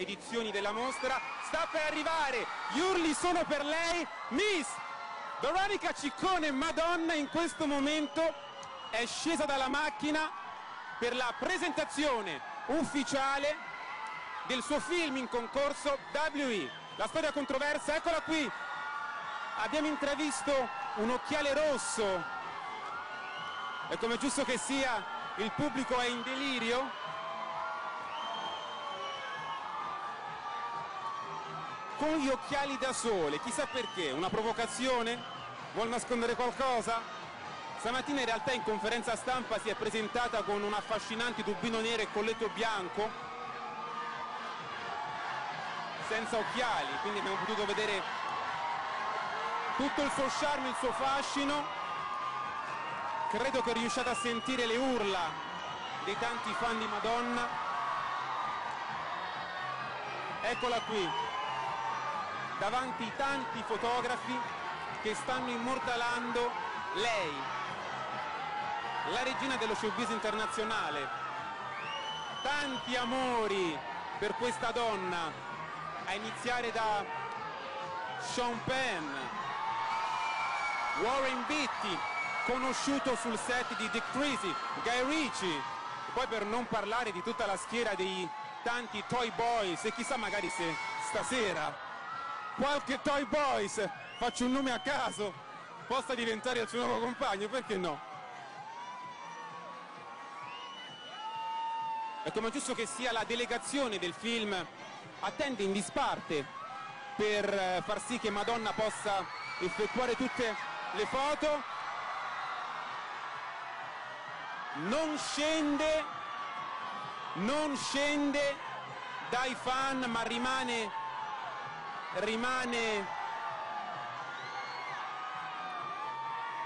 edizioni della mostra. Sta per arrivare, gli urli sono per lei, Miss Veronica Ciccone Madonna in questo momento è scesa dalla macchina per la presentazione ufficiale del suo film in concorso WE. La storia controversa, eccola qui. Abbiamo intravisto un occhiale rosso e come giusto che sia il pubblico è in delirio. Con gli occhiali da sole, chissà perché, una provocazione? Vuol nascondere qualcosa? Stamattina in realtà in conferenza stampa si è presentata con un affascinante tubino nero e colletto bianco, senza occhiali, quindi abbiamo potuto vedere tutto il suo charme, il suo fascino. Credo che riusciate a sentire le urla dei tanti fan di Madonna. Eccola qui, davanti i tanti fotografi che stanno immortalando lei, la regina dello showbiz internazionale. Tanti amori per questa donna, a iniziare da Sean Penn, Warren Beatty, conosciuto sul set di Dick Tracy, Guy Ritchie, poi per non parlare di tutta la schiera dei tanti Toy Boys e chissà magari se stasera qualche Toy Boys, faccio un nome a caso, possa diventare il suo nuovo compagno, perché no? E come giusto che sia la delegazione del film attende in disparte per eh, far sì che Madonna possa effettuare tutte le foto. Non scende, non scende dai fan ma rimane rimane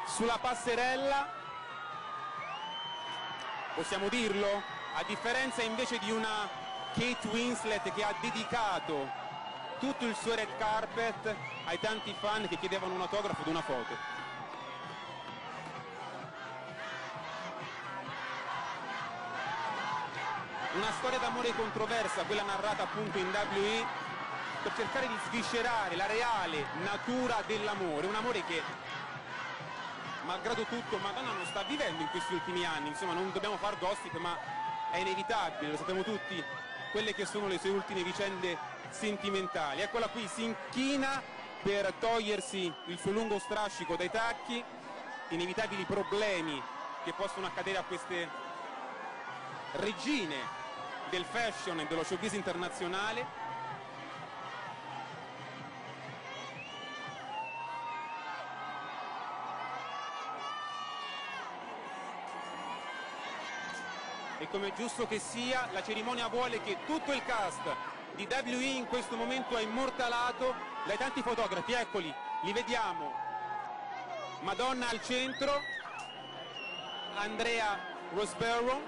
sulla passerella, possiamo dirlo, a differenza invece di una Kate Winslet che ha dedicato tutto il suo red carpet ai tanti fan che chiedevano un autografo di una foto. Una storia d'amore controversa, quella narrata appunto in WE per cercare di sviscerare la reale natura dell'amore, un amore che malgrado tutto Madonna non sta vivendo in questi ultimi anni, insomma non dobbiamo far gossip ma è inevitabile, lo sappiamo tutti, quelle che sono le sue ultime vicende sentimentali. Eccola qui, si inchina per togliersi il suo lungo strascico dai tacchi, inevitabili problemi che possono accadere a queste regine del fashion e dello showbiz internazionale. E come è giusto che sia, la cerimonia vuole che tutto il cast di WE in questo momento è immortalato dai tanti fotografi, eccoli, li vediamo. Madonna al centro, Andrea Rosberro,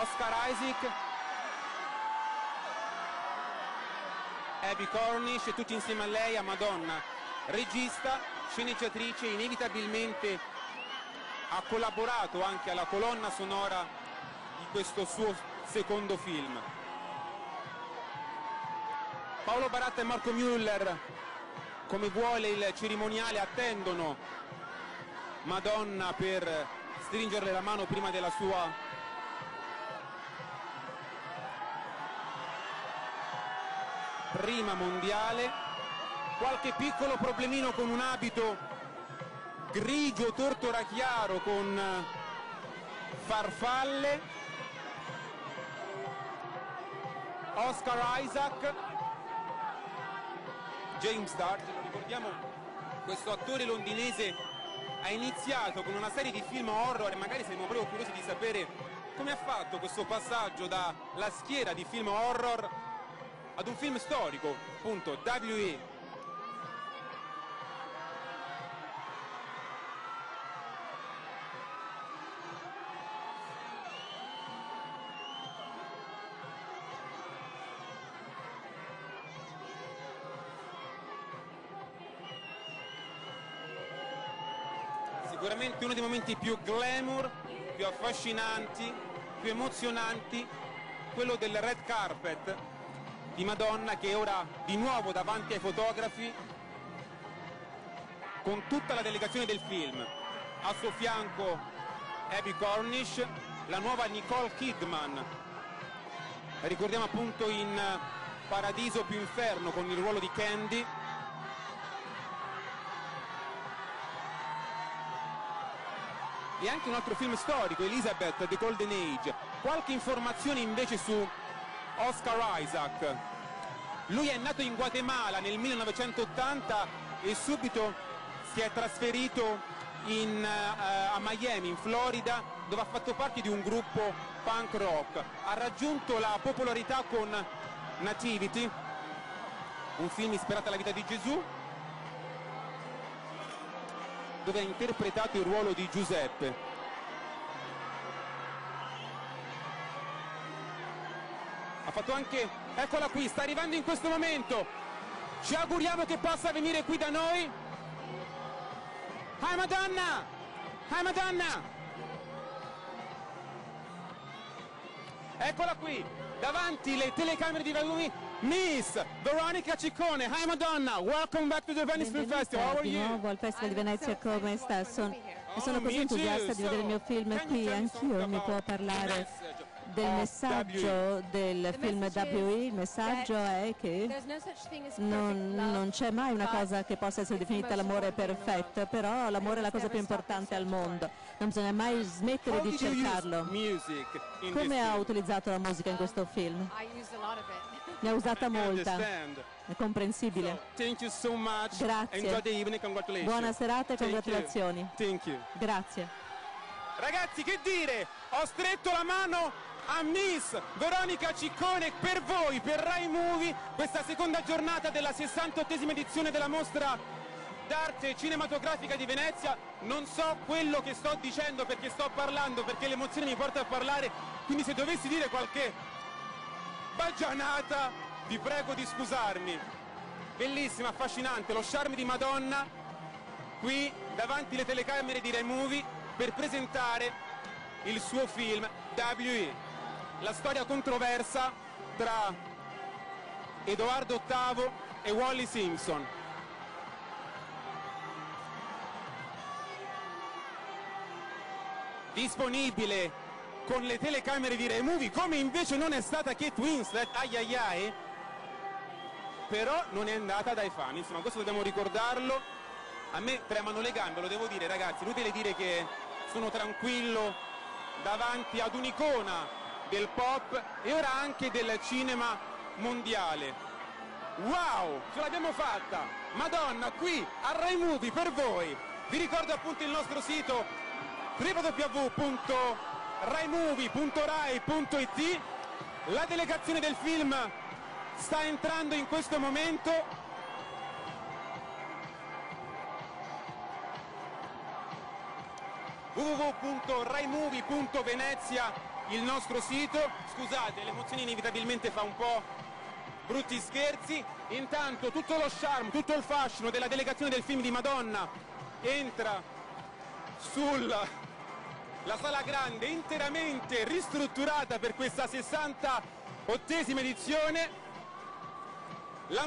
Oscar Isaac, Abby Cornish e tutti insieme a lei, a Madonna, regista, sceneggiatrice, inevitabilmente ha collaborato anche alla colonna sonora di questo suo secondo film. Paolo Baratta e Marco Müller, come vuole il cerimoniale, attendono Madonna per stringerle la mano prima della sua prima mondiale. Qualche piccolo problemino con un abito grigio tortora chiaro con farfalle. Oscar Isaac, James Dart, lo ricordiamo, questo attore londinese ha iniziato con una serie di film horror e magari siamo proprio curiosi di sapere come ha fatto questo passaggio dalla schiera di film horror ad un film storico, appunto, W.E. Sicuramente uno dei momenti più glamour, più affascinanti, più emozionanti quello del red carpet di Madonna che è ora di nuovo davanti ai fotografi con tutta la delegazione del film. A suo fianco Abby Cornish, la nuova Nicole Kidman. Ricordiamo appunto in Paradiso più Inferno con il ruolo di Candy. E anche un altro film storico, Elizabeth The Golden Age. Qualche informazione invece su Oscar Isaac. Lui è nato in Guatemala nel 1980 e subito si è trasferito in, uh, a Miami, in Florida, dove ha fatto parte di un gruppo punk rock. Ha raggiunto la popolarità con Nativity, un film ispirato alla vita di Gesù, dove ha interpretato il ruolo di Giuseppe. Ha fatto anche, eccola qui, sta arrivando in questo momento. Ci auguriamo che possa venire qui da noi. Hi Madonna! Hi Madonna! Eccola qui, davanti le telecamere di Valumi, Miss Veronica Ciccone. Hi Madonna, welcome back to the Venice Film Festival. How are di you? nuovo al Festival di Venezia come sta? Son- sono Oh, così me entusiasta di vedere il mio film qui, anch'io mi può parlare del of messaggio del film WE. Il messaggio è che non, non c'è mai una cosa che possa essere definita l'amore perfetto, però l'amore è la cosa più importante al mondo, non bisogna mai smettere di cercarlo. Come ha utilizzato la musica in questo film? Ne ha usata molta, è comprensibile. Grazie. Buona serata e congratulazioni. Grazie. Ragazzi, che dire? Ho stretto la mano a Miss Veronica Ciccone per voi, per Rai Movie, questa seconda giornata della 68esima edizione della mostra d'arte cinematografica di Venezia. Non so quello che sto dicendo perché sto parlando, perché l'emozione mi porta a parlare, quindi se dovessi dire qualche baggianata, vi prego di scusarmi. Bellissima, affascinante, lo charme di Madonna qui davanti alle telecamere di Rai Movie per presentare il suo film W.E. La storia controversa tra Edoardo VIII e Wally Simpson. Disponibile con le telecamere di Rai Movie, come invece non è stata Kate Winslet, ai però non è andata dai fan, insomma questo dobbiamo ricordarlo. A me tremano le gambe, lo devo dire ragazzi, inutile dire che sono tranquillo davanti ad un'icona del pop e ora anche del cinema mondiale. Wow, ce l'abbiamo fatta! Madonna, qui a Rai Movie per voi! Vi ricordo appunto il nostro sito www.raimovie.rai.it La delegazione del film sta entrando in questo momento. www.raimovie.venezia il nostro sito. Scusate l'emozione inevitabilmente fa un po' brutti scherzi. Intanto tutto lo charme tutto il fascino della delegazione del film di Madonna entra sulla la sala grande interamente ristrutturata per questa 68esima edizione. La